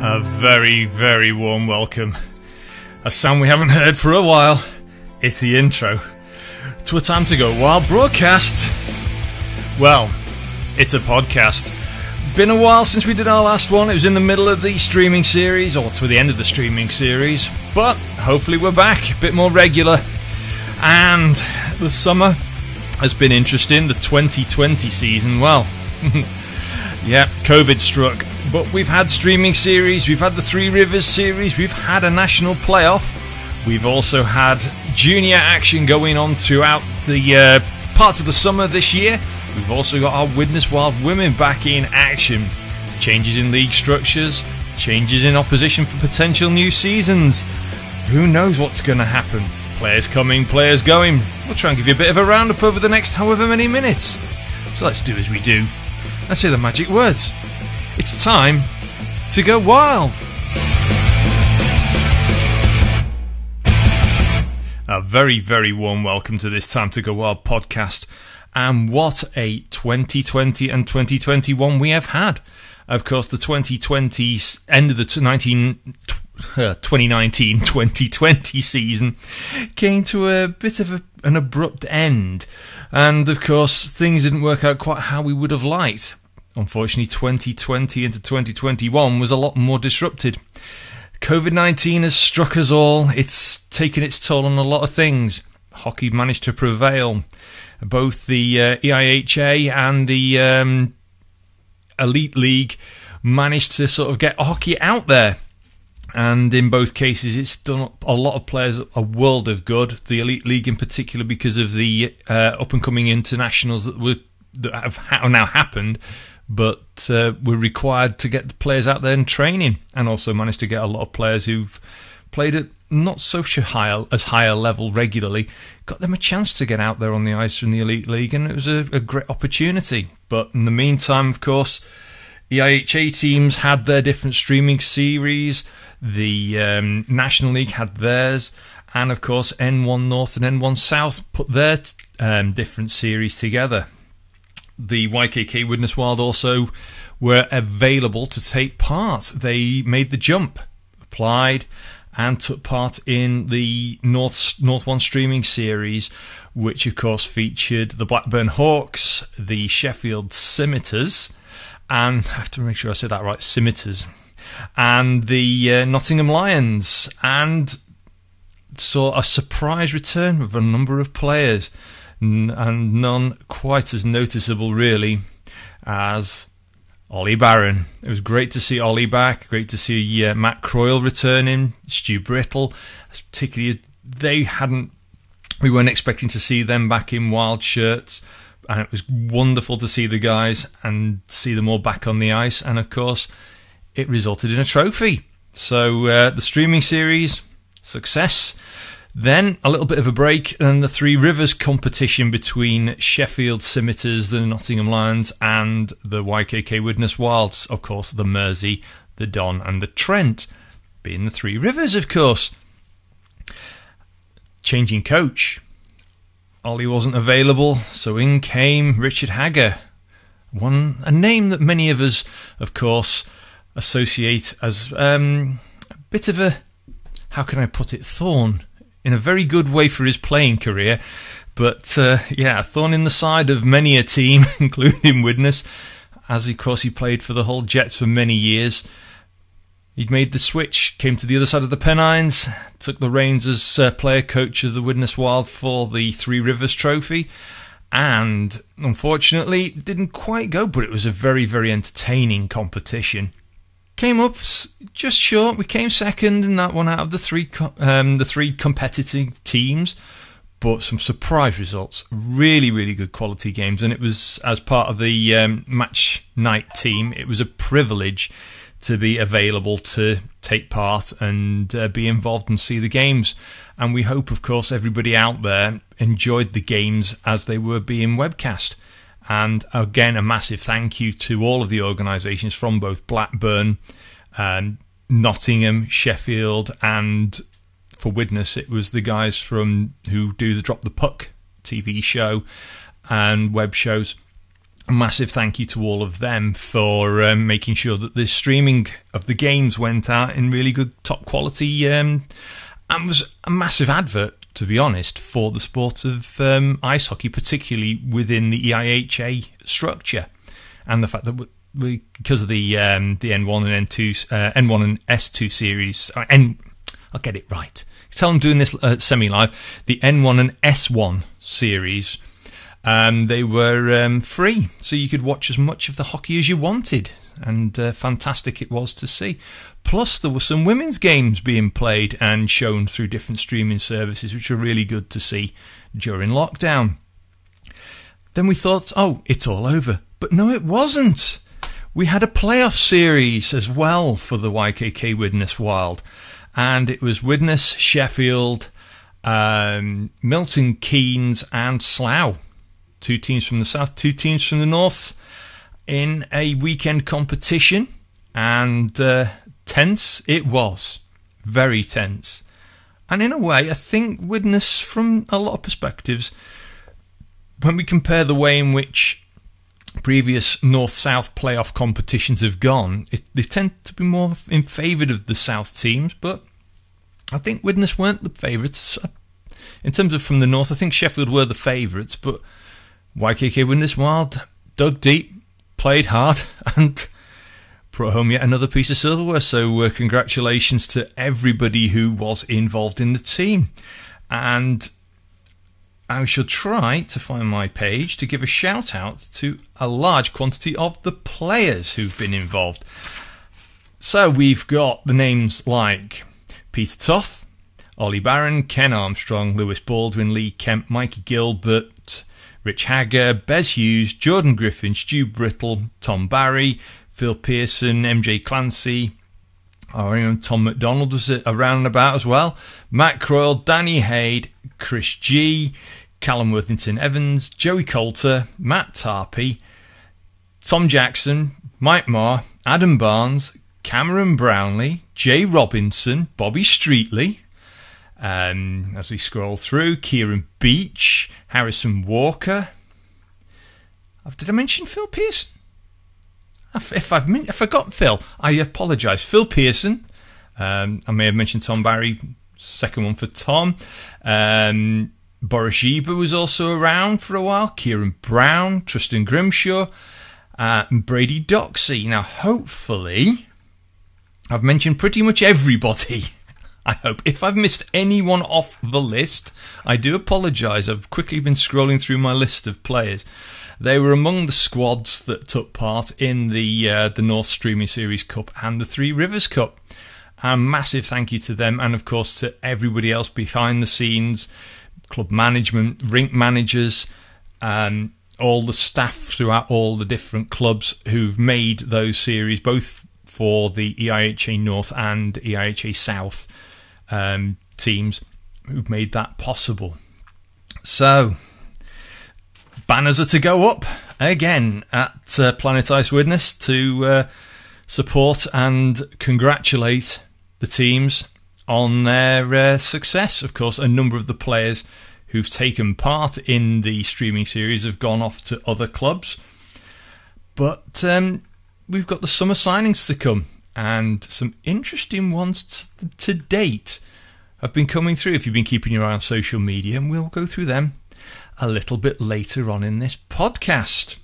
A very, very warm welcome. A sound we haven't heard for a while. It's the intro to a Time to Go Wild broadcast. Well, it's a podcast. Been a while since we did our last one. It was in the middle of the streaming series, or to the end of the streaming series. But hopefully, we're back, a bit more regular. And the summer has been interesting. The 2020 season, well, yeah, COVID struck but we've had streaming series, we've had the Three Rivers series, we've had a national playoff, we've also had junior action going on throughout the uh, parts of the summer this year. We've also got our Widnes Wild women back in action. Changes in league structures, changes in opposition for potential new seasons. Who knows what's going to happen? Players coming, players going. We'll try and give you a bit of a roundup over the next however many minutes. So let's do as we do and say the magic words. It's time to go wild. A very, very warm welcome to this Time to Go Wild podcast. And what a 2020 and 2021 we have had. Of course, the 2020 end of the 19, 2019 uh, 2020 season came to a bit of a, an abrupt end. And of course, things didn't work out quite how we would have liked. Unfortunately, 2020 into 2021 was a lot more disrupted. COVID 19 has struck us all. It's taken its toll on a lot of things. Hockey managed to prevail. Both the uh, EIHA and the um, Elite League managed to sort of get hockey out there. And in both cases, it's done a lot of players a world of good. The Elite League, in particular, because of the uh, up and coming internationals that were that have ha- now happened, but uh, we're required to get the players out there and training, and also managed to get a lot of players who've played at not so high as higher level regularly, got them a chance to get out there on the ice from the elite league, and it was a, a great opportunity. But in the meantime, of course, EIHA teams had their different streaming series. The um, National League had theirs, and of course, N1 North and N1 South put their um, different series together the YKK Widnes Wild also were available to take part. They made the jump, applied, and took part in the North North One streaming series, which of course featured the Blackburn Hawks, the Sheffield Scimitars, and I have to make sure I say that right, Scimitars, and the uh, Nottingham Lions, and saw a surprise return of a number of players and none quite as noticeable, really, as Ollie Barron. It was great to see Ollie back. Great to see uh, Matt Croyle returning. Stu Brittle, particularly they hadn't. We weren't expecting to see them back in wild shirts, and it was wonderful to see the guys and see them all back on the ice. And of course, it resulted in a trophy. So uh, the streaming series success. Then a little bit of a break, and the Three Rivers competition between Sheffield Scimitars, the Nottingham Lions, and the YKK Widnes Wilds. Of course, the Mersey, the Don, and the Trent, being the Three Rivers, of course. Changing coach. Ollie wasn't available, so in came Richard Hagger. One a name that many of us, of course, associate as um, a bit of a how can I put it thorn in a very good way for his playing career. But uh, yeah, thorn in the side of many a team, including Widnes, as of course he played for the Hull Jets for many years. He'd made the switch, came to the other side of the Pennines, took the reins as uh, player coach of the Widnes Wild for the Three Rivers Trophy, and unfortunately didn't quite go, but it was a very, very entertaining competition. Came up just short. We came second in that one out of the three um, the three competitive teams, but some surprise results. Really, really good quality games, and it was as part of the um, match night team. It was a privilege to be available to take part and uh, be involved and see the games. And we hope, of course, everybody out there enjoyed the games as they were being webcast. And again, a massive thank you to all of the organisations from both Blackburn, and Nottingham, Sheffield, and for Widnes, it was the guys from who do the Drop the Puck TV show and web shows. a massive thank you to all of them for um, making sure that the streaming of the games went out in really good top quality um, and was a massive advert to be honest for the sport of um, ice hockey particularly within the EIHA structure. And the fact that we, because of the um, the N1 and N2 uh, N1 and S2 series uh, N I'll get it right. Tell I'm doing this uh, semi live the N1 and S1 series um, they were um, free, so you could watch as much of the hockey as you wanted, and uh, fantastic it was to see. Plus, there were some women's games being played and shown through different streaming services, which were really good to see during lockdown. Then we thought, oh, it's all over. But no, it wasn't. We had a playoff series as well for the YKK Widnes Wild, and it was Widnes, Sheffield, um, Milton Keynes, and Slough two teams from the south, two teams from the north in a weekend competition, and uh, tense it was, very tense. And in a way, I think Widnes, from a lot of perspectives, when we compare the way in which previous north south playoff competitions have gone, it, they tend to be more in favour of the south teams, but I think Widnes weren't the favourites. In terms of from the north, I think Sheffield were the favourites, but YKK Widnes Wild dug deep, played hard, and brought home yet another piece of silverware. So, uh, congratulations to everybody who was involved in the team. And I shall try to find my page to give a shout out to a large quantity of the players who've been involved. So, we've got the names like Peter Toth, Ollie Barron, Ken Armstrong, Lewis Baldwin, Lee Kemp, Mikey Gilbert, Rich Hagger, Bez Hughes, Jordan Griffin, Stu Brittle, Tom Barry, Phil Pearson, MJ Clancy, our Tom McDonald was around and about as well, Matt Croyle, Danny Haid, Chris G, Callum Worthington Evans, Joey Coulter, Matt Tarpey, Tom Jackson, Mike Marr, Adam Barnes, Cameron Brownlee, Jay Robinson, Bobby Streetley, um, as we scroll through, Kieran Beach, Harrison Walker. Did I mention Phil Pearson? If I've min- forgot Phil, I apologise. Phil Pearson. Um, I may have mentioned Tom Barry. Second one for Tom. Um, Boris was also around for a while. Kieran Brown, Tristan Grimshaw, uh, and Brady Doxey. Now, hopefully, I've mentioned pretty much everybody. I hope. If I've missed anyone off the list, I do apologise. I've quickly been scrolling through my list of players. They were among the squads that took part in the uh, the North Streaming Series Cup and the Three Rivers Cup. A massive thank you to them, and of course to everybody else behind the scenes, club management, rink managers, um, all the staff throughout all the different clubs who've made those series, both for the EIHA North and EIHA South um, teams who've made that possible. So, banners are to go up again at uh, Planet Ice Widnes to uh, support and congratulate the teams on their uh, success. Of course, a number of the players who've taken part in the streaming series have gone off to other clubs. But um, we've got the summer signings to come, and some interesting ones t- to date have been coming through. If you've been keeping your eye on social media, and we'll go through them a little bit later on in this podcast.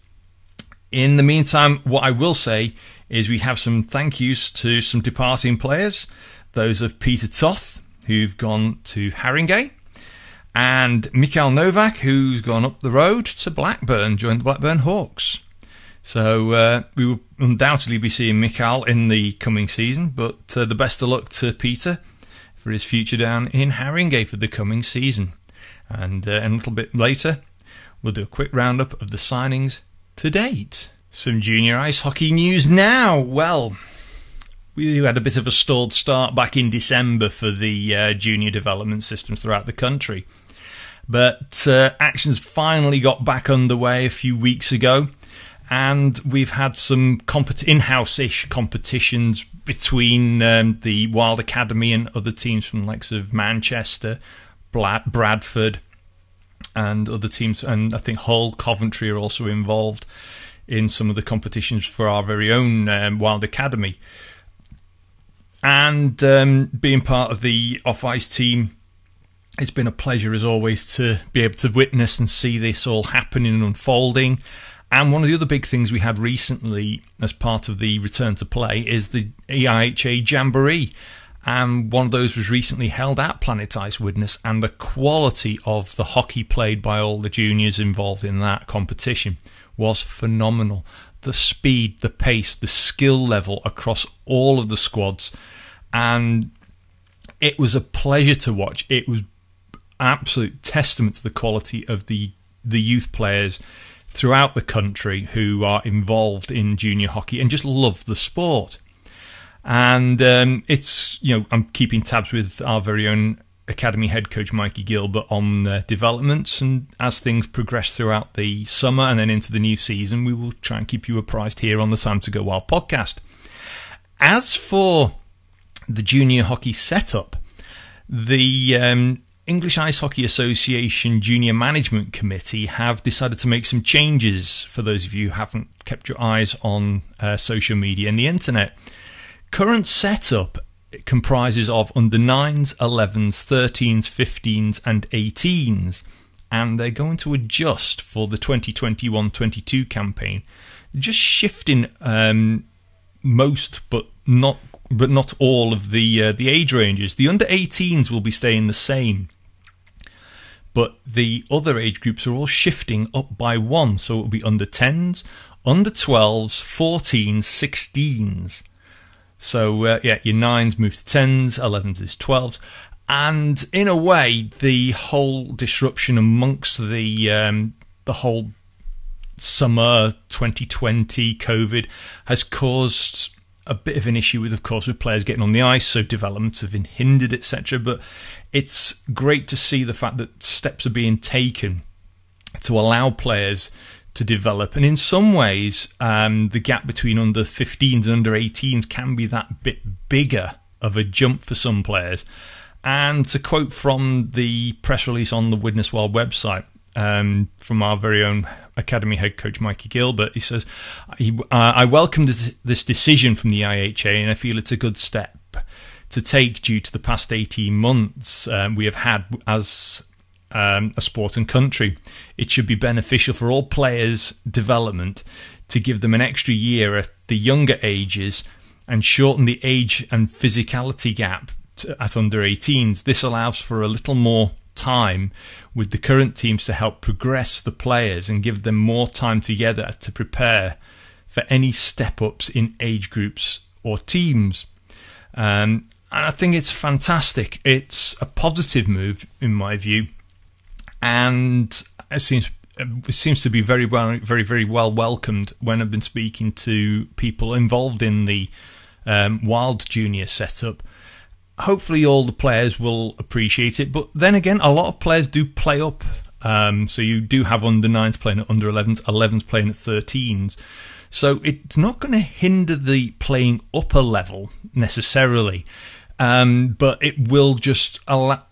In the meantime, what I will say is we have some thank yous to some departing players, those of Peter Toth, who've gone to Haringey, and Mikhail Novak, who's gone up the road to Blackburn, joined the Blackburn Hawks. So uh, we will undoubtedly be seeing Mikhail in the coming season, but uh, the best of luck to Peter for his future down in Haringey for the coming season. And, uh, a little bit later, we'll do a quick roundup of the signings to date. Some junior ice hockey news now. Well, we had a bit of a stalled start back in December for the uh, junior development systems throughout the country. But uh, actions finally got back underway a few weeks ago and we've had some compet- in-house ish competitions between um, the Wild Academy and other teams from likes of Manchester, Bradford, and other teams, and I think Hull, Coventry are also involved in some of the competitions for our very own um, Wild Academy. And um, being part of the off ice team, it's been a pleasure as always to be able to witness and see this all happening and unfolding. And one of the other big things we had recently as part of the return to play is the EIHA Jamboree. And one of those was recently held at Planet Ice Widnes, and the quality of the hockey played by all the juniors involved in that competition was phenomenal. The speed, the pace, the skill level across all of the squads, and it was a pleasure to watch. It was absolute testament to the quality of the the youth players throughout the country who are involved in junior hockey and just love the sport. And um, it's you know I'm keeping tabs with our very own academy head coach Mikey Gilbert on the developments, and as things progress throughout the summer and then into the new season, we will try and keep you apprised here on the Time to Go Wild podcast. As for the junior hockey setup, the um, English Ice Hockey Association Junior Management Committee have decided to make some changes for those of you who haven't kept your eyes on uh, social media and the internet. Current setup comprises of under 9s, 11s, 13s, 15s, and 18s, and they're going to adjust for the 2021 22 campaign. Just shifting um, most, but not but not all of the uh, the age ranges. The under 18s will be staying the same, but the other age groups are all shifting up by one. So it will be under 10s, under 12s, 14s, 16s. So uh, yeah, your nines move to 10s, 11s is 12s. And in a way, the whole disruption amongst the um, the whole summer 2020 COVID has caused a bit of an issue with, of course, with players getting on the ice, so developments have been hindered, etc. But it's great to see the fact that steps are being taken to allow players to develop. And in some ways, um, the gap between under 15s and under 18s can be that bit bigger of a jump for some players. And to quote from the press release on the Widnes Wild website, um, from our very own academy head coach Mikey Gilbert. He says, he, uh, "I welcome this decision from the IHA, and I feel it's a good step to take due to the past 18 months um, we have had as um, a sport and country. It should be beneficial for all players' development to give them an extra year at the younger ages." And shorten the age and physicality gap at under 18s. This allows for a little more time with the current teams to help progress the players and give them more time together to prepare for any step ups in age groups or teams. Um, and I think it's fantastic. It's a positive move, in my view, and it seems it seems to be very well, very very well welcomed when I've been speaking to people involved in the um, Wild Junior setup hopefully all the players will appreciate it. But then again, a lot of players do play up. Um, so you do have under nines playing at under 11s, 11s playing at 13s. So it's not going to hinder the playing upper level necessarily, um, but it will just allow,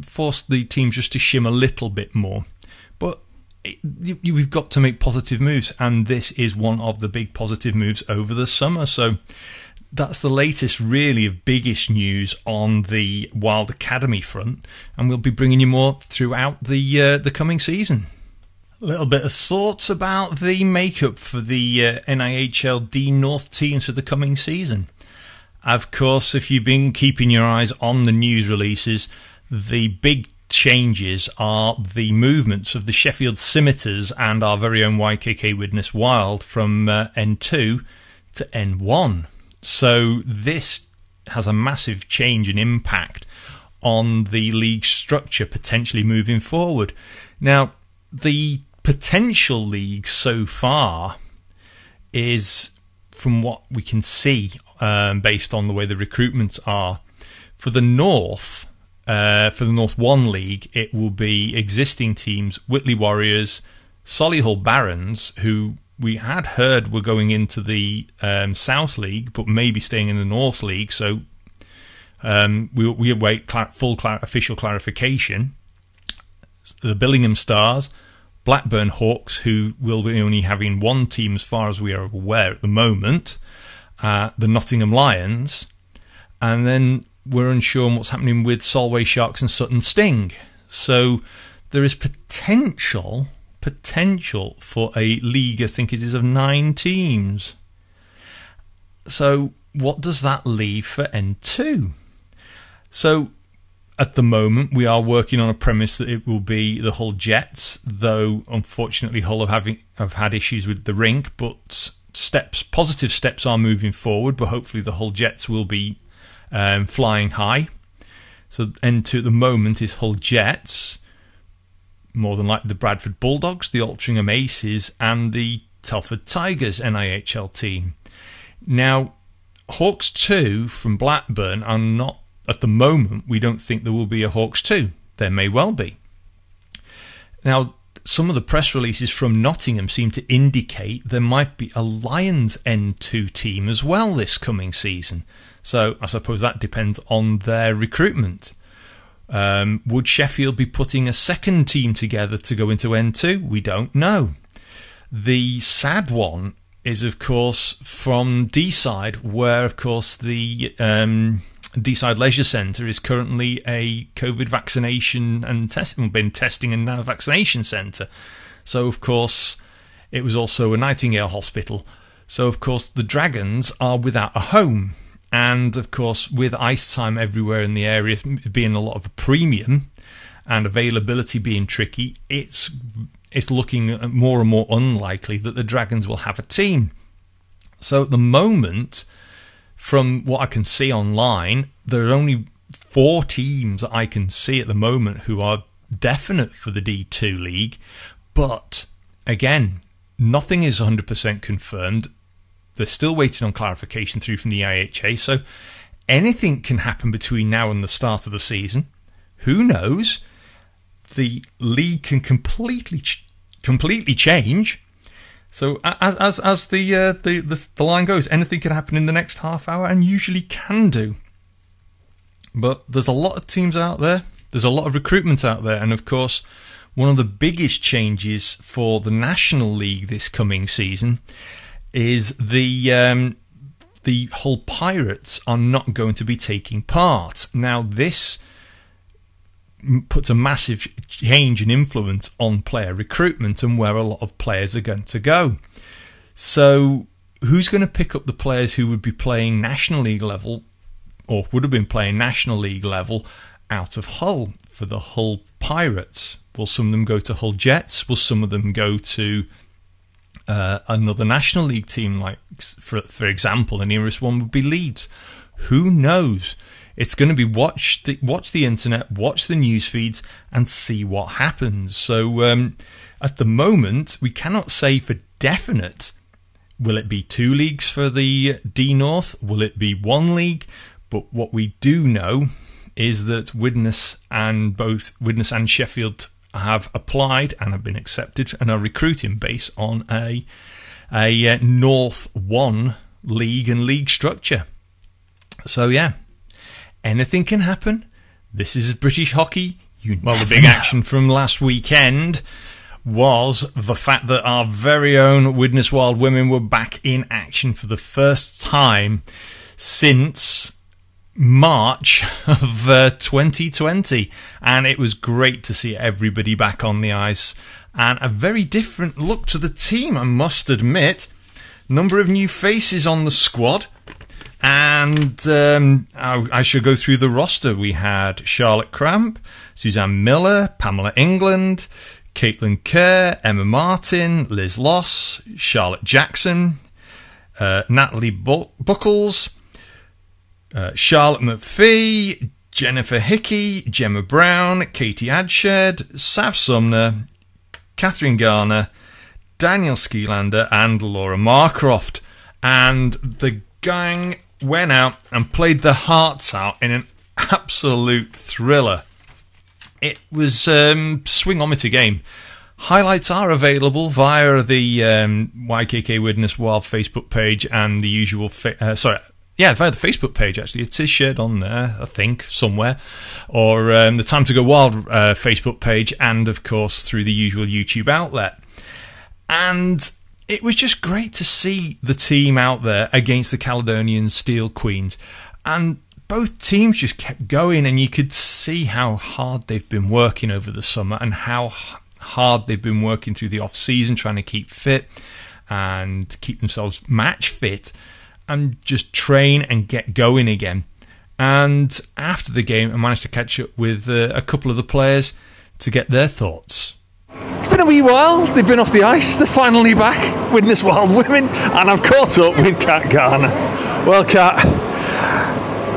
force the teams just to shim a little bit more. But it, you, we've got to make positive moves, and this is one of the big positive moves over the summer. So that's the latest, really, of biggest news on the Wild Academy front, and we'll be bringing you more throughout the uh, the coming season. A little bit of thoughts about the makeup for the uh, NIHLD North teams for the coming season. Of course, if you've been keeping your eyes on the news releases, the big changes are the movements of the Sheffield Scimitars and our very own YKK Widnes Wild from uh, N2 to N1. So this has a massive change and impact on the league structure potentially moving forward. Now, the potential league so far is, from what we can see, um, based on the way the recruitments are, for the North, uh, for the North One League, it will be existing teams: Whitley Warriors, Solihull Barons, who we had heard we were going into the um, South League, but maybe staying in the North League. So um, we, we await full official clarification. The Billingham Stars, Blackburn Hawks, who will be only having one team as far as we are aware at the moment, uh, the Nottingham Lions, and then we're unsure what's happening with Solway Sharks and Sutton Sting. So there is potential potential for a league, I think it is, of nine teams. So, what does that leave for N2? So, at the moment, we are working on a premise that it will be the Hull Jets, though unfortunately Hull have, having, have had issues with the rink, but steps, positive steps are moving forward, but hopefully the Hull Jets will be um, flying high. So N2 at the moment is Hull Jets, more than likely the Bradford Bulldogs, the Altrincham Aces, and the Telford Tigers NIHL team. Now, Hawks 2 from Blackburn are not, at the moment, we don't think there will be a Hawks 2. There may well be. Now, some of the press releases from Nottingham seem to indicate there might be a Lions N2 team as well this coming season. So I suppose that depends on their recruitment. Um, would Sheffield be putting a second team together to go into N2? We don't know. The sad one is, of course, from Deeside, where, of course, the um, Deeside Leisure Centre is currently a COVID vaccination and testing, been testing and now vaccination centre. So, of course, it was also a Nightingale hospital. So, of course, the Dragons are without a home. And of course, with ice time everywhere in the area being a lot of a premium and availability being tricky, it's it's looking more and more unlikely that the Dragons will have a team. So at the moment, from what I can see online, there are only four teams that I can see at the moment who are definite for the D2 league. But again, nothing is 100% confirmed. They're still waiting on clarification through from the IHA, so anything can happen between now and the start of the season. Who knows? The league can completely completely change. So as as as the, uh, the the the line goes, anything can happen in the next half hour, and usually can do. But there's a lot of teams out there. There's a lot of recruitment out there, and of course, one of the biggest changes for the National League this coming season is the um, the Hull Pirates are not going to be taking part. Now, this puts a massive change and influence on player recruitment and where a lot of players are going to go. So, who's going to pick up the players who would be playing National League level or would have been playing National League level out of Hull for the Hull Pirates? Will some of them go to Hull Jets? Will some of them go to uh, another National League team, like for for example, the nearest one would be Leeds. Who knows? It's going to be watch the watch the internet, watch the news feeds, and see what happens. So um, at the moment, we cannot say for definite. Will it be two leagues for the D North? Will it be one league? But what we do know is that Widnes and both Widnes and Sheffield have applied and have been accepted and are recruiting based on a a uh, North One league and league structure. So yeah, anything can happen. This is British hockey. You well, the big action from last weekend was the fact that our very own Widnes Wild women were back in action for the first time since March of uh, 2020, and it was great to see everybody back on the ice and a very different look to the team, I must admit. Number of new faces on the squad, and um, I, I should go through the roster. We had Charlotte Cramp, Suzanne Miller, Pamela England, Caitlin Kerr, Emma Martin, Liz Loss, Charlotte Jackson, uh, Natalie Buckles uh, Charlotte McPhee, Jennifer Hickey, Gemma Brown, Katie Adshead, Sav Sumner, Catherine Garner, Daniel Skilander, and Laura Marcroft. And the gang went out and played their hearts out in an absolute thriller. It was um, swingometer game. Highlights are available via the um, YKK Widnes Wild Facebook page and the usual, fa- uh, sorry, yeah, via the Facebook page actually. It is shared on there, I think, somewhere, or um, the Time to Go Wild uh, Facebook page, and of course through the usual YouTube outlet. And it was just great to see the team out there against the Caledonian Steel Queens, and both teams just kept going, and you could see how hard they've been working over the summer and how hard they've been working through the off season, trying to keep fit and keep themselves match fit and just train and get going again. And after the game, I managed to catch up with uh, a couple of the players to get their thoughts. It's been a wee while. They've been off the ice. They're finally back, Widnes Wild Women, and I've caught up with Kat Garner. Well, Kat,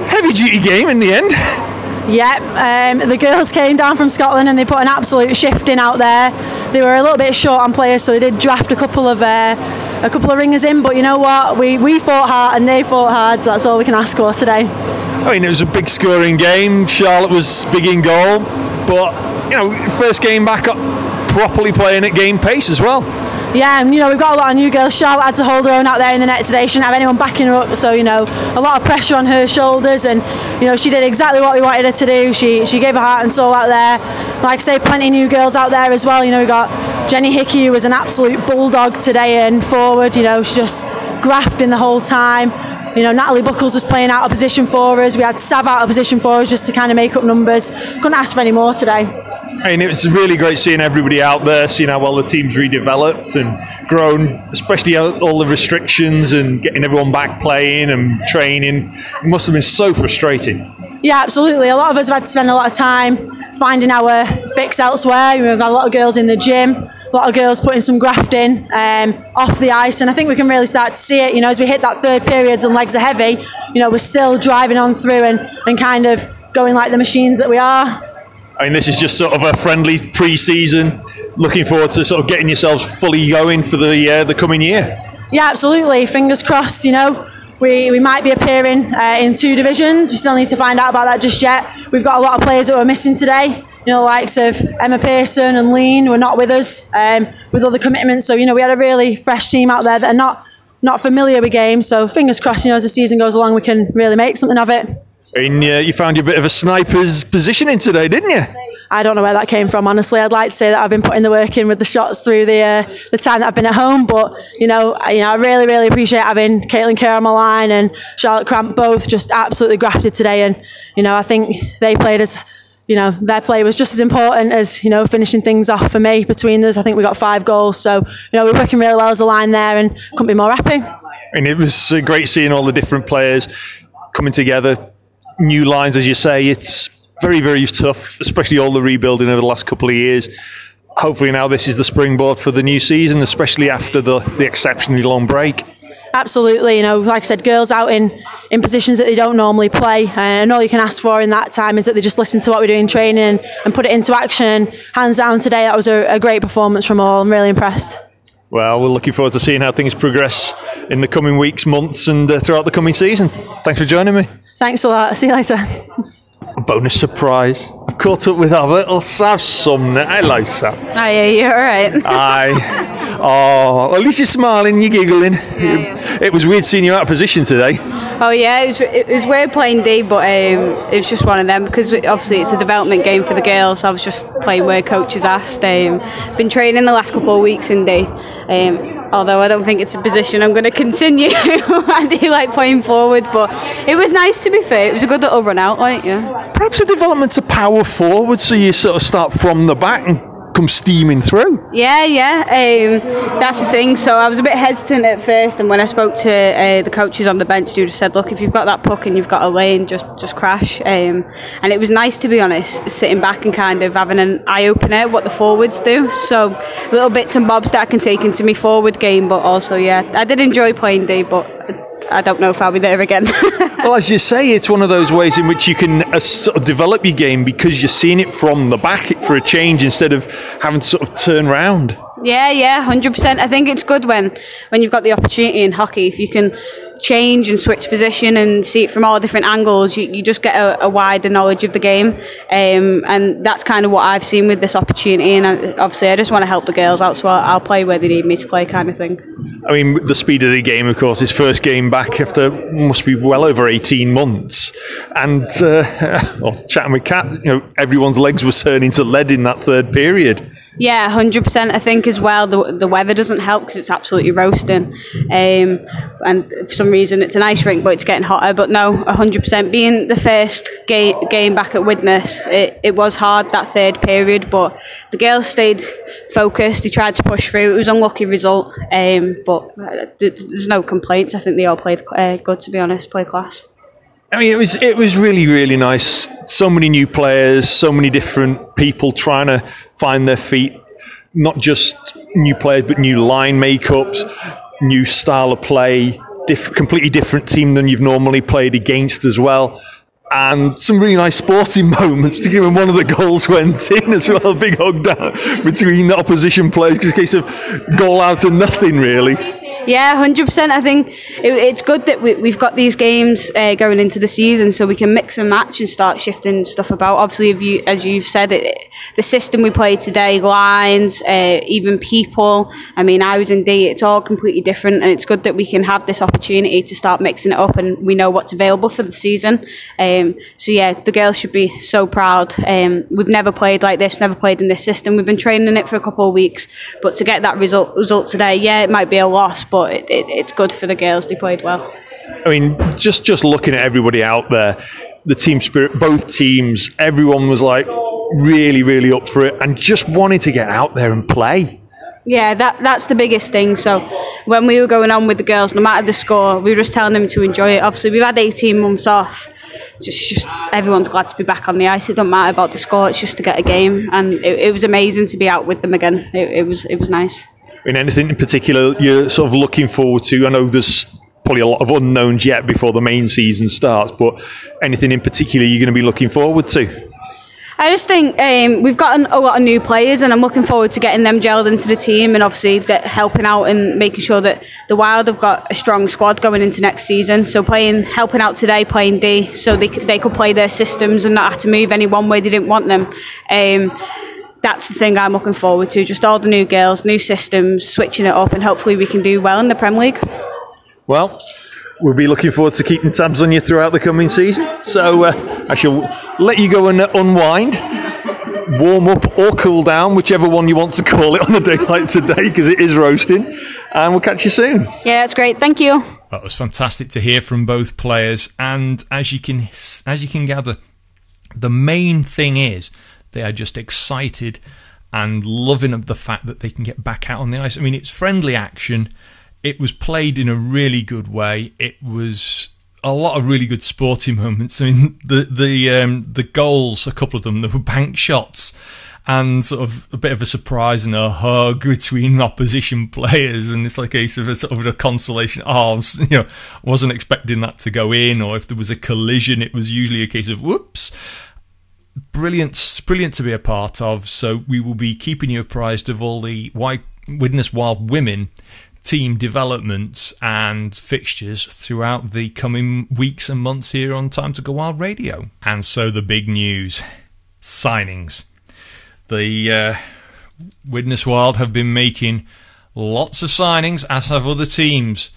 heavy duty game in the end. Yeah, um, the girls came down from Scotland and they put an absolute shift in out there. They were a little bit short on players, so they did draft a couple of uh, a couple of ringers in. But you know what? We we fought hard and they fought hard. So that's all we can ask for today. I mean, it was a big scoring game. Charlotte was big in goal, but you know, first game back up, properly playing at game pace as well yeah, and you know we've got a lot of new girls. Charlotte had to hold her own out there in the net today. She didn't have anyone backing her up, so you know a lot of pressure on her shoulders, and you know she did exactly what we wanted her to do. She she gave her heart and soul out there. Like I say, plenty of new girls out there as well. You know we got Jenny Hickey, who was an absolute bulldog today and forward. You know she just grafting the whole time. You know, Natalie Buckles was playing out of position for us. We had Sav out of position for us just to kind of make up numbers. Couldn't ask for any more today. And it's really great seeing everybody out there, seeing how well the team's redeveloped and grown, especially all the restrictions and getting everyone back playing and training. It must have been so frustrating. Yeah, absolutely. A lot of us have had to spend a lot of time finding our fix elsewhere. We've had a lot of girls in the gym, a lot of girls putting some graft in um, off the ice, and I think we can really start to see it. You know, as we hit that third period and legs are heavy, you know, we're still driving on through and, and kind of going like the machines that we are. I mean, this is just sort of a friendly pre-season. Looking forward to sort of getting yourselves fully going for the uh, the coming year. Yeah, absolutely. Fingers crossed. You know, we, we might be appearing uh, in two divisions. We still need to find out about that just yet. We've got a lot of players that were missing today. You know, the likes of Emma Pearson and Lean were not with us um, with other commitments. So you know, we had a really fresh team out there that are not not familiar with games. So fingers crossed. You know, as the season goes along, we can really make something of it. And uh, you found your bit of a sniper's positioning today, didn't you? I don't know where that came from. Honestly, I'd like to say that I've been putting the work in with the shots through the uh, the time that I've been at home. But you know, I, you know, I really, really appreciate having Caitlin Kerr on my line and Charlotte Cramp both just absolutely grafted today. And you know, I think they played as you know, their play was just as important as, you know, finishing things off for me between us. I think we got five goals. So, you know, we're working really well as a line there and couldn't be more happy. And it was uh, great seeing all the different players coming together, new lines, as you say, it's very, very tough, especially all the rebuilding over the last couple of years. Hopefully, now this is the springboard for the new season, especially after the, the exceptionally long break. Absolutely, you know, like I said, girls out in, in positions that they don't normally play, and all you can ask for in that time is that they just listen to what we do in training and, and put it into action. Hands down today, that was a, a great performance from all. I'm really impressed. Well, we're looking forward to seeing how things progress in the coming weeks, months, and uh, throughout the coming season. Thanks for joining me. Thanks a lot. See you later. A bonus surprise. I've caught up with our little Sav Sumner. Hello, Sav. Hi, yeah, you all right? Hi. Oh, well, at least you're smiling, you're giggling. Yeah, yeah. It was weird seeing you out of position today. Oh yeah, it was, it was weird playing D, but um, it was just one of them because obviously it's a development game for the girls. I was just playing where coaches asked. Um, been training the last couple of weeks in D. Um, although I don't think it's a position I'm going to continue. I do like playing forward, but it was nice to be fair. It was a good little run out, like yeah. Perhaps a development to power forward, so you sort of start from the back and come steaming through. Yeah, yeah, um, that's the thing. So I was a bit hesitant at first, and when I spoke to uh, the coaches on the bench, just said, "Look, if you've got that puck and you've got a lane, just just crash." Um, and it was nice to be honest, sitting back and kind of having an eye opener what the forwards do. So little bits and bobs that I can take into my forward game, but also yeah, I did enjoy playing D, but I don't know if I'll be there again. well, as you say, it's one of those ways in which you can uh, sort of develop your game because you're seeing it from the back for a change instead of having to sort of turn round. Yeah, yeah, hundred percent. I think it's good when when you've got the opportunity in hockey if you can change and switch position and see it from all different angles, you, you just get a, a wider knowledge of the game. Um, and that's kind of what I've seen with this opportunity. And I, obviously, I just want to help the girls out, so I'll, I'll play where they need me to play, kind of thing. I mean, the speed of the game, of course, his first game back after must be well over 18 months. And uh, well, chatting with Kat, you know, everyone's legs were turning to lead in that third period. Yeah, hundred percent. I think as well the the weather doesn't help because it's absolutely roasting, um, and for some reason it's an ice rink, but it's getting hotter. But no, hundred percent. Being the first game game back at Widnes, it, it was hard that third period, but the girls stayed focused. They tried to push through. It was unlucky result, um, but there's no complaints. I think they all played uh, good, to be honest. Play class. I mean, it was it was really really nice. So many new players, so many different people trying to find their feet. Not just new players, but new line makeups, new style of play, diff- completely different team than you've normally played against as well. And some really nice sporting moments, particularly when one of the goals went in as well. A big hug down between the opposition players, because a case of goal out of nothing, really. Yeah, hundred percent. I think it, it's good that we, have got these games uh, going into the season, so we can mix and match and start shifting stuff about. Obviously, if you, as you've said, it, the system we play today, lines, uh, even people. I mean, I was in D. It's all completely different, and it's good that we can have this opportunity to start mixing it up, and we know what's available for the season. Um, so yeah, the girls should be so proud. Um, we've never played like this, never played in this system. We've been training it for a couple of weeks, but to get that result result today, yeah, it might be a loss but it, it, it's good for the girls. They played well. I mean, just just looking at everybody out there, the team spirit, both teams, everyone was like really, really up for it and just wanted to get out there and play. Yeah, that that's the biggest thing. So when we were going on with the girls, no matter the score, we were just telling them to enjoy it. Obviously, we've had 18 months off. Just, just everyone's glad to be back on the ice. It doesn't matter about the score; it's just to get a game, and it, it was amazing to be out with them again. It, it was it was nice. In anything in particular you're sort of looking forward to? I know there's probably a lot of unknowns yet before the main season starts, but anything in particular you're going to be looking forward to? I just think um, we've got a lot of new players, and I'm looking forward to getting them gelled into the team, and obviously helping out and making sure that the Wild have got a strong squad going into next season. So playing, helping out today, playing D, so they they could play their systems and not have to move any one way they didn't want them. Um, that's the thing I'm looking forward to. Just all the new girls, new systems, switching it up, and hopefully we can do well in the Premier League. Well, we'll be looking forward to keeping tabs on you throughout the coming season. So uh, I shall let you go and unwind, warm up or cool down, whichever one you want to call it on a day like today, because it is roasting. And we'll catch you soon. Yeah, that's great. Thank you. That was fantastic to hear from both players, and as you can as you can gather, the main thing is they are just excited and loving of the fact that they can get back out on the ice. I mean, it's friendly action. It was played in a really good way. It was a lot of really good sporting moments. I mean, the the um, the goals, a couple of them, there were bank shots, and sort of a bit of a surprise and a hug between opposition players, and it's like a sort of a, sort of a consolation. Oh, you know, wasn't expecting that to go in, or if there was a collision, it was usually a case of whoops brilliant, brilliant to be a part of. So we will be keeping you apprised of all the Widnes Wild Women team developments and fixtures throughout the coming weeks and months here on Time to Go Wild Radio. And so the big news signings. The uh, Widnes Wild have been making lots of signings, as have other teams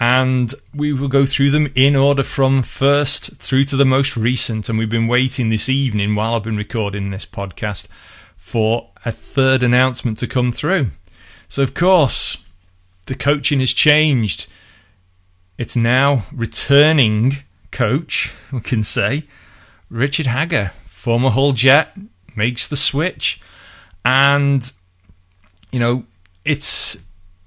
and we will go through them in order from first through to the most recent. And we've been waiting this evening while I've been recording this podcast for a third announcement to come through. So, of course, the coaching has changed. It's now returning coach, we can say, Richard Hagger, former Hull Jet, makes the switch. And, you know, it's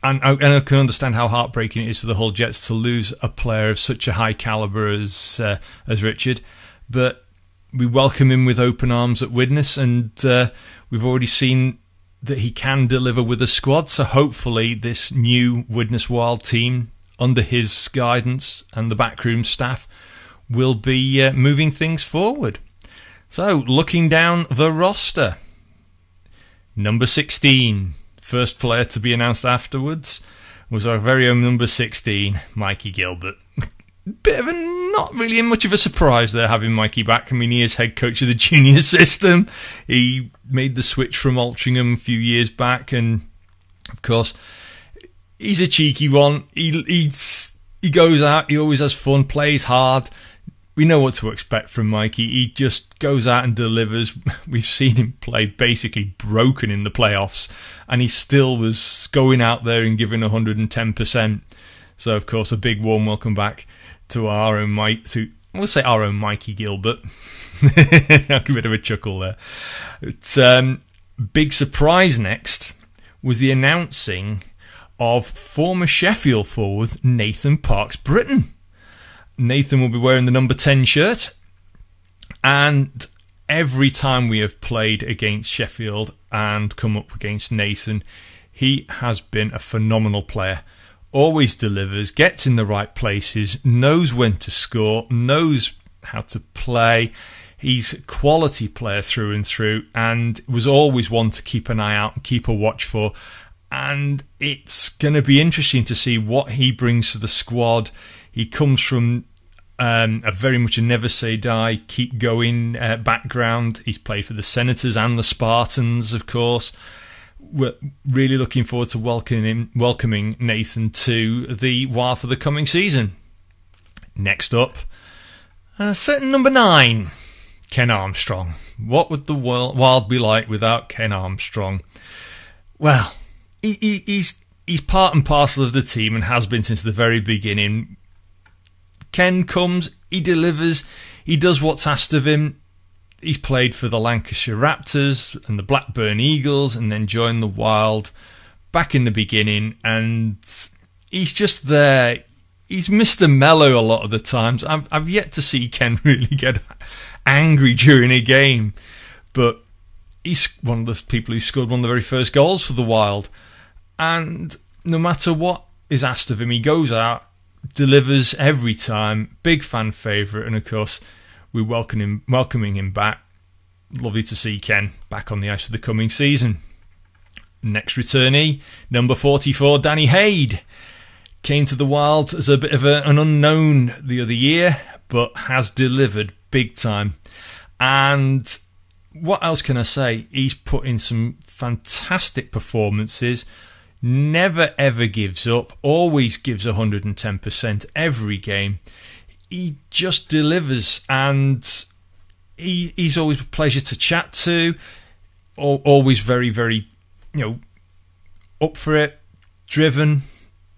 and I, and I, can understand how heartbreaking it is for the Hull Jets to lose a player of such a high caliber as uh, as Richard, but we welcome him with open arms at Widnes, and uh, we've already seen that he can deliver with a squad. So hopefully, this new Widnes Wild team, under his guidance and the backroom staff, will be uh, moving things forward. So, looking down the roster, number sixteen first player to be announced afterwards was our very own number 16, Mikey Gilbert. Bit of a not really much of a surprise there having Mikey back. I mean, he is head coach of the junior system. He made the switch from Altrincham a few years back, and of course, he's a cheeky one. He he's, he goes out. He always has fun. Plays hard. We know what to expect from Mikey. He just goes out and delivers. We've seen him play basically broken in the playoffs, and he still was going out there and giving 110%. So, of course, a big warm welcome back to our own Mike, to we'll say our own Mikey Gilbert. a bit of a chuckle there. But, um, big surprise next was the announcing of former Sheffield forward Nathan Parks Britton. Nathan will be wearing the number 10 shirt, and every time we have played against Sheffield and come up against Nathan, he has been a phenomenal player always delivers, gets in the right places, knows when to score, knows how to play. He's a quality player through and through, and was always one to keep an eye out and keep a watch for. And it's going to be interesting to see what he brings to the squad. He comes from um, a very much a never say die, keep going uh, background. He's played for the Senators and the Spartans, of course we're really looking forward to welcoming welcoming Nathan to the Wild for the coming season. Next up, uh, certain number nine, Ken Armstrong. What would the Wild be like without Ken Armstrong? Well, he, he, he's he's part and parcel of the team and has been since the very beginning. Ken comes, he delivers, he does what's asked of him. He's played for the Lancashire Raptors and the Blackburn Eagles and then joined the Wild back in the beginning. And he's just there. He's Mr. Mellow a lot of the times. I've, I've yet to see Ken really get angry during a game. But he's one of the people who scored one of the very first goals for the Wild. And no matter what is asked of him he goes out delivers every time big fan favourite and of course we're welcoming him, welcoming him back. Lovely to see Ken back on the ice for the coming season. Next returnee, number 44, Danny Hayde. Came to the Wild as a bit of a, an unknown the other year, but has delivered big time. And what else can I say? He's put in some fantastic performances. Never ever gives up. Always gives 110% every game he just delivers, and he he's always a pleasure to chat to. Always very very, you know, up for it, driven.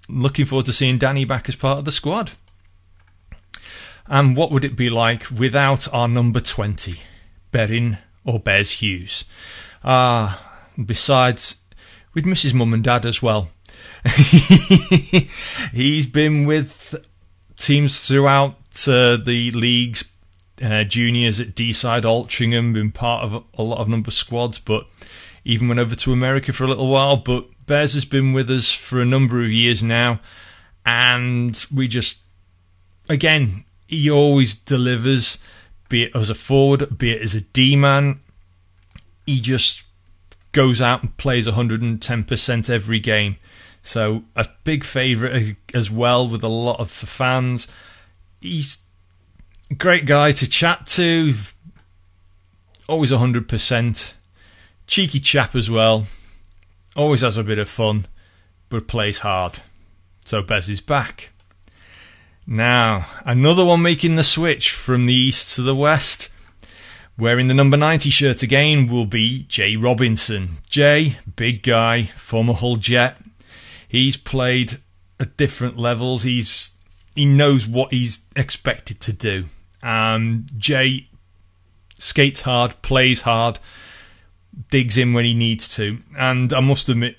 Looking forward to seeing Danny back as part of the squad. And what would it be like without our number 20, Berin or Bez Hughes? Ah, besides, with Mrs. Mum and Dad as well. He's been with teams throughout uh, the league's uh, juniors at Deeside Altrincham, been part of a lot of number squads, but even went over to America for a little while. But Bez has been with us for a number of years now, and we just, again, he always delivers, be it as a forward, be it as a D man. He just goes out and plays 110% every game. So a big favourite as well with a lot of the fans he's a great guy to chat to. Always 100%. Cheeky chap as well. Always has a bit of fun, but plays hard. So Bez is back. Now, another one making the switch from the east to the west. Wearing the number 90 shirt again will be Jay Robinson. Jay, big guy, former Hull Jet. He's played at different levels. He's he knows what he's expected to do. Um, Jay skates hard, plays hard, digs in when he needs to, and I must admit,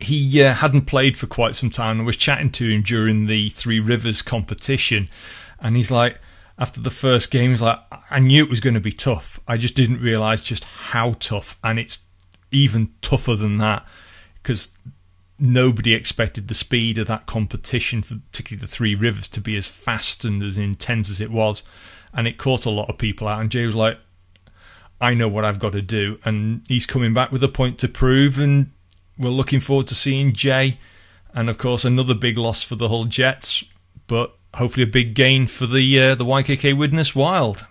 he uh, hadn't played for quite some time. I was chatting to him during the Three Rivers competition, and he's like, after the first game, he's like, I knew it was going to be tough. I just didn't realise just how tough, and it's even tougher than that because nobody expected the speed of that competition, particularly the Three Rivers, to be as fast and as intense as it was. And it caught a lot of people out. And Jay was like, I know what I've got to do. And he's coming back with a point to prove. And we're looking forward to seeing Jay And of course, another big loss for the Hull Jets, but hopefully a big gain for the uh, the YKK Widnes Wild.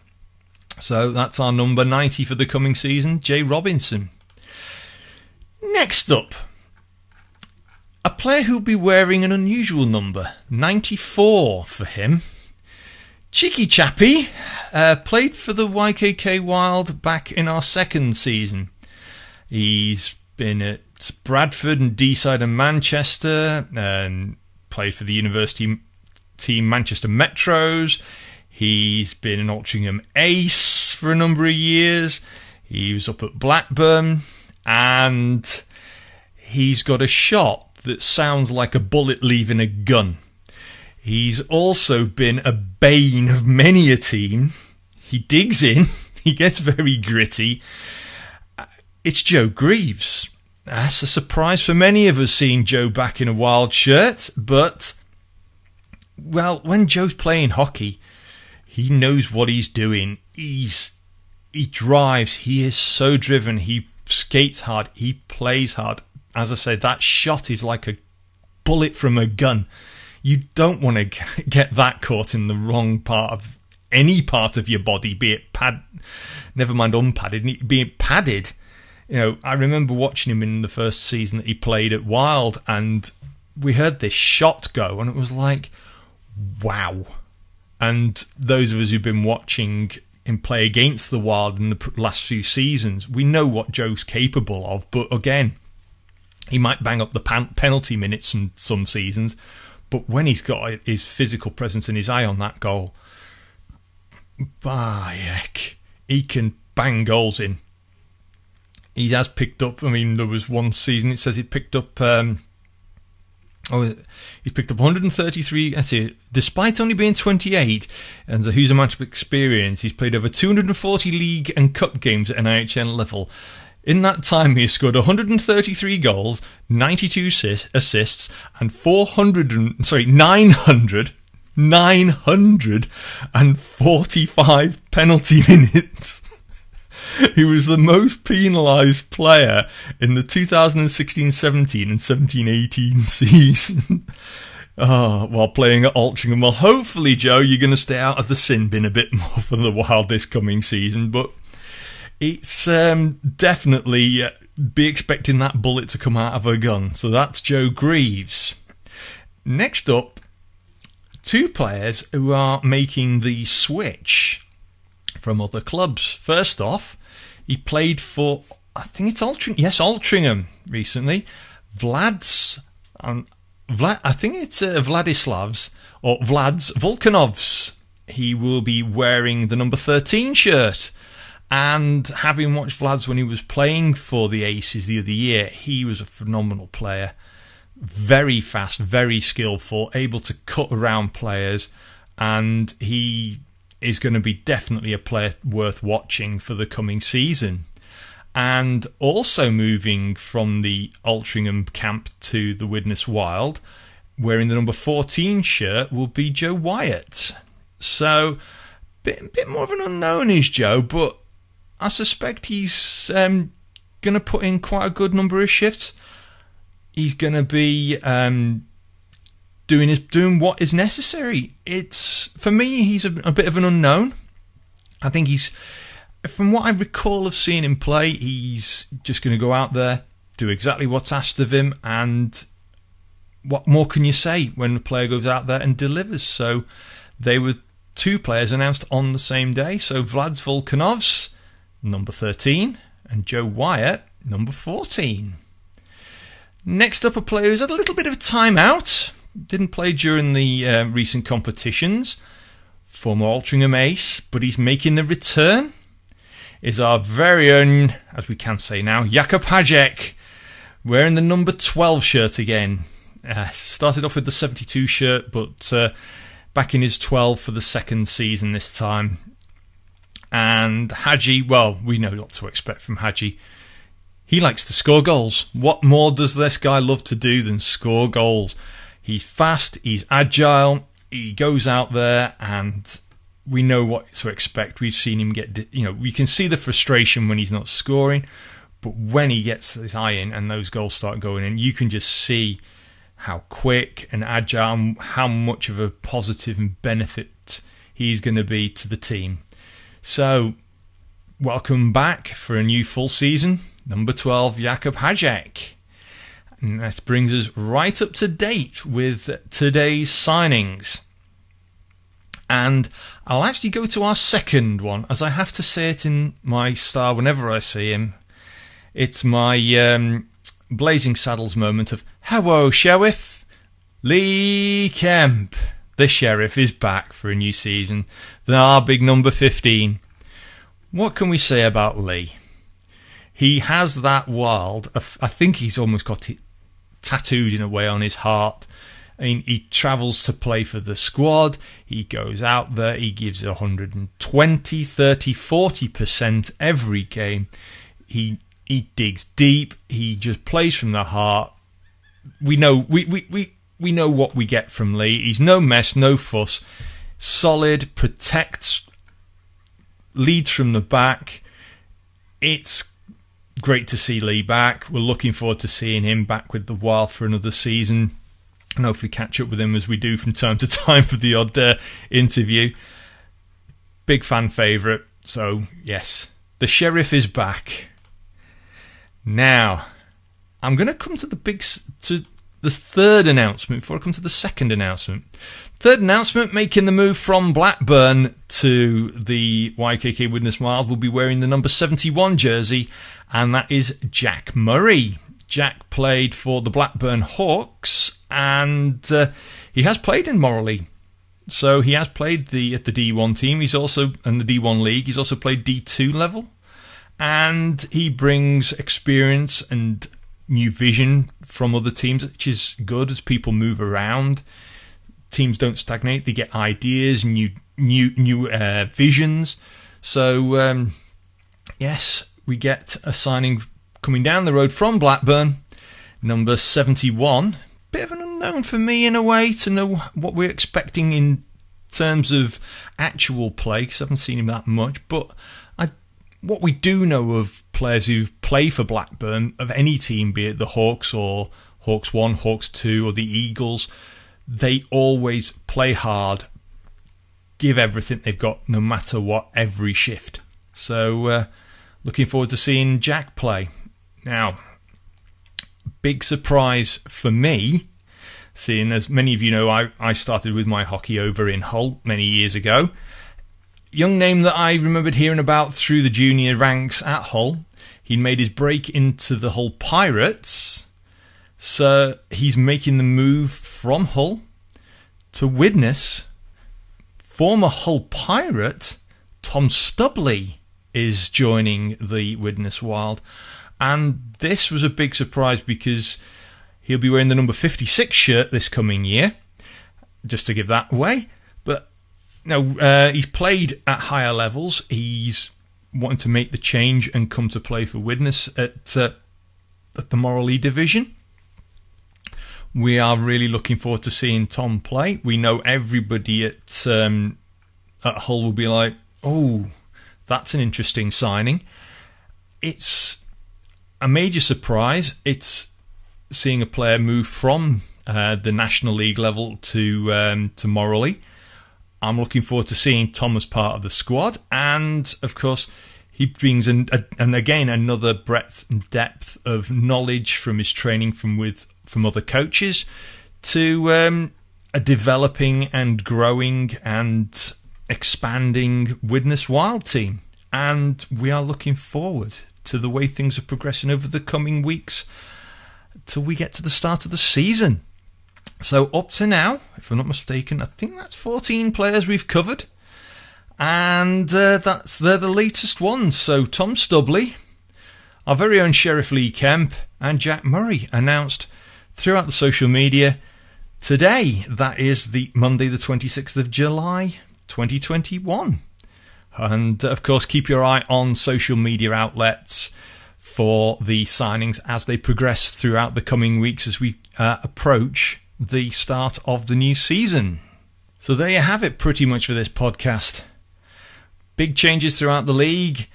So that's our number 90 for the coming season, Jay Robinson. Next up, a player who'll be wearing an unusual number, 94 for him. Cheeky Chappie uh, played for the YKK Wild back in our second season. He's been at Bradford and Deeside and Manchester, and played for the university team Manchester Metros. He's been an Altrincham ace for a number of years. He was up at Blackburn, and he's got a shot that sounds like a bullet leaving a gun. He's also been a bane of many a team. He digs in, he gets very gritty. It's Joe Greaves. That's a surprise for many of us seeing Joe back in a wild shirt, but well, when Joe's playing hockey, he knows what he's doing. He's he drives. He is so driven. He skates hard. He plays hard. As I say, that shot is like a bullet from a gun. You don't want to get that caught in the wrong part of any part of your body, be it pad, never mind unpadded, be it padded. You know, I remember watching him in the first season that he played at Wild, and we heard this shot go, and it was like, wow. And those of us who've been watching him play against the Wild in the last few seasons, we know what Joe's capable of. But again, he might bang up the pan- penalty minutes some some seasons, but when he's got his physical presence and his eye on that goal, by he can bang goals in. He has picked up. I mean, there was one season it says he picked up. Um, oh, he's picked up 133. I see. Despite only being 28 and the huge amount of experience, he's played over 240 league and cup games at NIHL level. In that time, he scored 133 goals, 92 assists, and 400. Sorry, 900. 945 penalty minutes. He was the most penalised player in the 2016-17 and 17-18 season. oh, while playing at Altrincham. Well, hopefully, Joe, you're going to stay out of the sin bin a bit more for the Wild this coming season. But it's um, definitely uh, be expecting that bullet to come out of a gun. So that's Joe Greaves. Next up, two players who are making the switch from other clubs. First off, he played for I think it's Altrincham. Yes, Altrincham recently. Vlad's um, Vlad. I think it's uh, Vladislav's or Vlad's Volkanovs. He will be wearing the number thirteen shirt. And having watched Vlad's when he was playing for the Aces the other year, he was a phenomenal player. Very fast, very skillful, able to cut around players, and he is going to be definitely a player worth watching for the coming season. And also moving from the Altrincham camp to the Widnes Wild, wearing the number 14 shirt, will be Joe Wyatt. So, bit, bit more of an unknown is Joe, but I suspect he's um, going to put in quite a good number of shifts. He's going to be um, doing his doing what is necessary. It's for me, he's a, a bit of an unknown. I think he's, from what I recall of seeing him play, he's just going to go out there, do exactly what's asked of him, and what more can you say when a player goes out there and delivers? So they were two players announced on the same day. So Vlad's Volkanovs, number 13, and Joe Wyatt, number 14. Next up, a player who's had a little bit of a timeout didn't play during the uh, recent competitions. Former Altrincham ace, but he's making the return. Is our very own, as we can say now, Jakub Hajek, wearing the number 12 shirt again. Uh, started off with the 72 shirt, but uh, back in his 12 for the second season this time. And Haji, well, we know what to expect from Haji. He likes to score goals. What more does this guy love to do than score goals? He's fast, he's agile, he goes out there and we know what to expect. We've seen him get, you know, we can see the frustration when he's not scoring, but when he gets his eye in and those goals start going in, you can just see how quick and agile, and how much of a positive and benefit he's going to be to the team. So, welcome back for a new full season. Number 12, Jakub Hajek. And that brings us right up to date with today's signings. And I'll actually go to our second one, as I have to say it in my style whenever I see him. It's my um, Blazing Saddles moment of Hello, Sheriff! Lee Kemp! The Sheriff is back for a new season. Our big number 15. What can we say about Lee? He has that wild, I think he's almost got it tattooed in a way on his heart I mean, he travels to play for the squad. He goes out there. He gives 120, 30, 40% every game. He he digs deep. He just plays from the heart. We know we, we, we, we know what we get from Lee. He's no mess, no fuss. Solid, protects, leads from the back. It's great to see Lee back. We're looking forward to seeing him back with the Wild for another season and hopefully catch up with him as we do from time to time for the odd uh, interview. Big fan favourite. So, yes, the sheriff is back. Now, I'm going to come to the big to the third announcement before I come to the second announcement. Third announcement making the move from Blackburn to the YKK Widnes Wild will be wearing the number 71 jersey, and that is Jack Murray. Jack played for the Blackburn Hawks, and uh, he has played in Moralee. So he has played the at the D1 team. He's also in the D1 league. He's also played D2 level, and he brings experience and new vision from other teams, which is good as people move around. Teams don't stagnate; they get ideas, new new new uh, visions. So um, yes, we get a signing coming down the road from Blackburn, number 71. Bit of an unknown for me in a way to know what we're expecting in terms of actual play, because I haven't seen him that much. But I, what we do know of players who play for Blackburn, of any team, be it the Hawks or Hawks 1, Hawks 2, or the Eagles, they always play hard, give everything they've got, no matter what, every shift. So, uh, looking forward to seeing Jack play. Now, big surprise for me, seeing as many of you know, I, I started with my hockey over in Hull many years ago. Young name that I remembered hearing about through the junior ranks at Hull. He made his break into the Hull Pirates. So he's making the move from Hull to Widnes. Former Hull Pirate Tom Stubley is joining the Widnes Wild. And this was a big surprise because he'll be wearing the number 56 shirt this coming year, just to give that away. But no, uh, he's played at higher levels. He's wanting to make the change and come to play for Widnes at, uh, at the Moralee division. We are really looking forward to seeing Tom play. We know everybody at um, at Hull will be like, "Oh, that's an interesting signing." It's a major surprise. It's seeing a player move from uh, the National League level to um, to Moralee. I'm looking forward to seeing Tom as part of the squad, and of course, he brings an, a, and again another breadth and depth of knowledge from his training from with from other coaches to um, a developing and growing and expanding Widnes Wild team, and we are looking forward to the way things are progressing over the coming weeks till we get to the start of the season. So, up to now, if I'm not mistaken, I think that's 14 players we've covered. And uh, that's they're the latest ones. So, Tom Stubley, our very own Sheriff Lee Kemp, and Jack Murray announced throughout the social media today. That is the Monday, the 26th of July, 2021. And of course, keep your eye on social media outlets for the signings as they progress throughout the coming weeks as we uh, approach the start of the new season. So there you have it, pretty much for this podcast. Big changes throughout the league,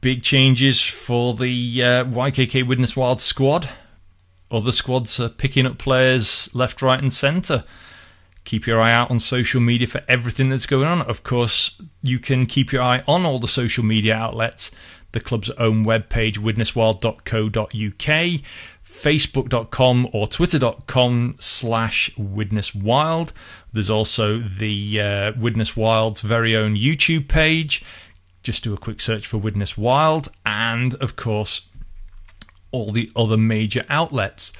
big changes for the uh, YKK Widnes Wild squad. Other squads are picking up players left, right, and centre. Keep your eye out on social media for everything that's going on. Of course, you can keep your eye on all the social media outlets, the club's own webpage, widneswild.co.uk, facebook.com or twitter.com slash widneswild. There's also the uh, Widnes Wild's very own YouTube page. Just do a quick search for Widnes Wild. And, of course, all the other major outlets.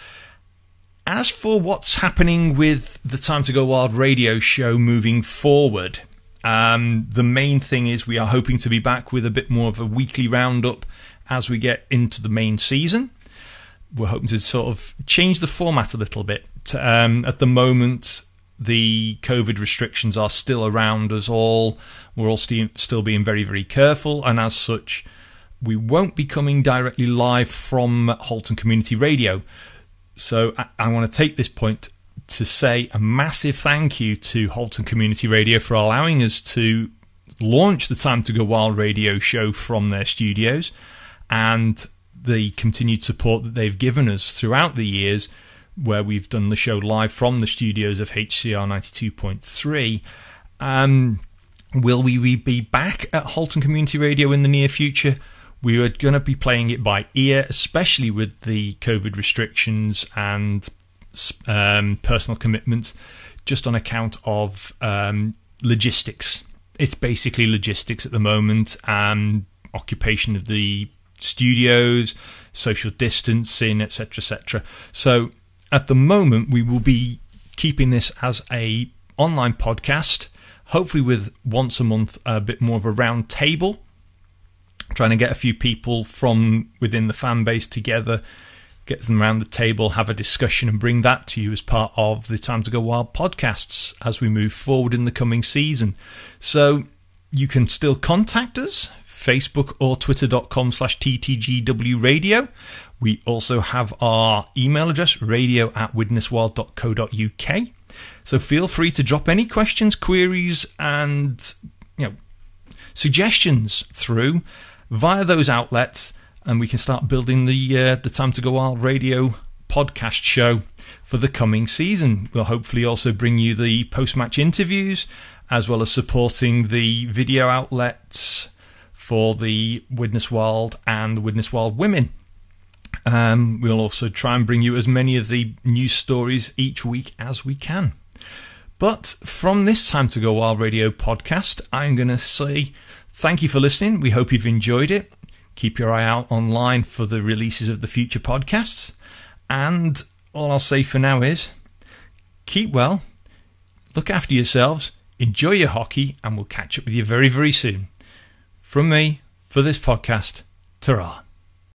As for what's happening with the Time to Go Wild radio show moving forward, um, the main thing is we are hoping to be back with a bit more of a weekly roundup as we get into the main season. We're hoping to sort of change the format a little bit. Um, at the moment, the COVID restrictions are still around us all. We're all st- still being very, very careful, and as such, we won't be coming directly live from Halton Community Radio. So I, I want to take this point to say a massive thank you to Halton Community Radio for allowing us to launch the Time to Go Wild radio show from their studios and the continued support that they've given us throughout the years where we've done the show live from the studios of HCR 92.3. Um, will we be back at Halton Community Radio in the near future? We were going to be playing it by ear, especially with the COVID restrictions and um, personal commitments, just on account of um, logistics. It's basically logistics at the moment and occupation of the studios, social distancing, etc., etc. So at the moment, we will be keeping this as a online podcast, hopefully with once a month a bit more of a round table trying to get a few people from within the fan base together, get them around the table, have a discussion, and bring that to you as part of the Time to Go Wild podcasts as we move forward in the coming season. So you can still contact us. Facebook or twitter.com slash TTGW radio. We also have our email address, radio at widneswild.co.uk. So feel free to drop any questions, queries, and you know suggestions through via those outlets, and we can start building the uh, the Time to Go Wild radio podcast show for the coming season. We'll hopefully also bring you the post match interviews as well as supporting the video outlets for the Widnes Wild and the Widnes Wild Women. Um, we'll also try and bring you as many of the news stories each week as we can. But from this Time to Go Wild Radio podcast, I'm going to say Thank you for listening. We hope you've enjoyed it. Keep your eye out online for the releases of the future podcasts. And all I'll say for now is keep well, look after yourselves, enjoy your hockey, and we'll catch up with you very, very soon. From me, for this podcast, ta